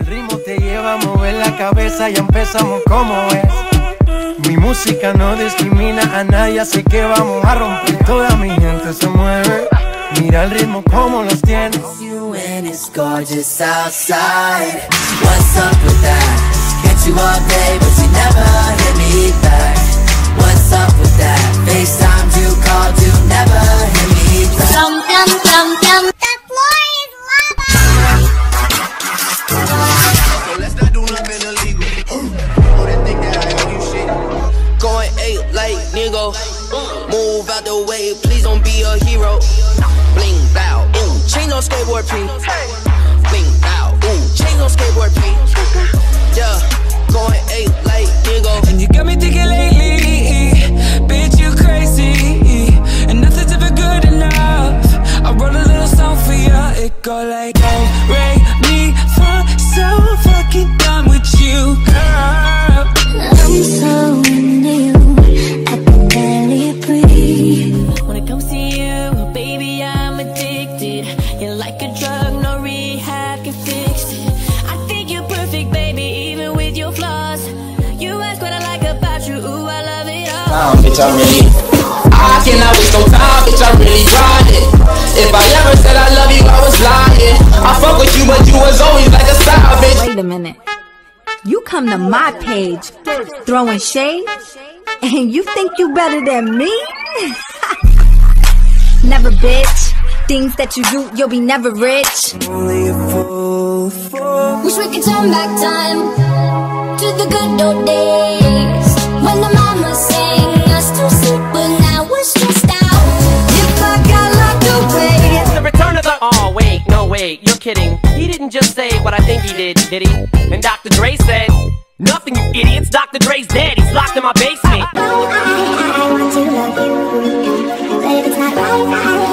va a mover la cabeza, ya empezamos como es. Mi música no discrimina a nadie, así que vamos a romper. Toda mi gente se mueve. Mira el ritmo como los tiene. You and it's gorgeous outside. What's up with out the way, please don't be a hero. Bling bow, ooh, chain on skateboard P. Bling bow, ooh, chain on skateboard P. Yeah, going eight like love all. Bitch, I really, I cannot waste no time, bitch, I really tried it. If I ever said I love you, I was lying. I fuck with you, but you was always like a side bitch. Wait a minute. You come to my page throwing shade, and you think you better than me? never, bitch. Things that you do, you'll be never rich. Only a fool Wish we could turn back time to the good old days you're kidding. He didn't just say what I think he did, did he? And Dr. Dre said, Nothing, you idiots. Dr. Dre's dead. He's locked in my basement. I right, I,